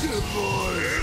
Good boy.